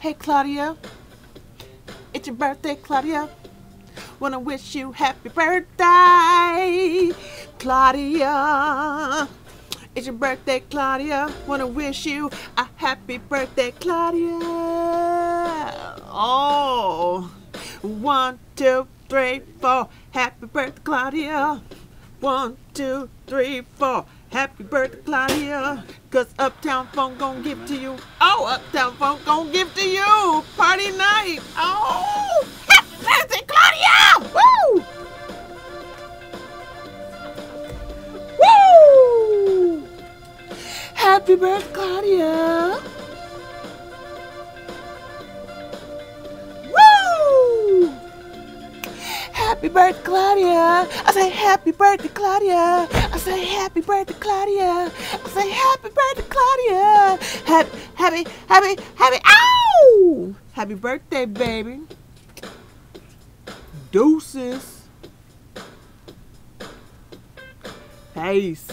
Hey, Claudia. It's your birthday, Claudia. Wanna wish you happy birthday, Claudia. It's your birthday, Claudia. Wanna wish you a happy birthday, Claudia. Oh, one, two, three, four. Happy birthday, Claudia. One, two, three, four. Happy birthday, Claudia. Cause Uptown Funk gon' give to you. Oh, Uptown Funk gon' give to you. Happy birthday, Claudia. Woo! Happy birthday, Claudia. I say happy birthday, Claudia. I say happy birthday, Claudia. I say happy birthday, Claudia. Happy, happy, happy, happy. Ow! Happy birthday, baby. Deuces. Peace.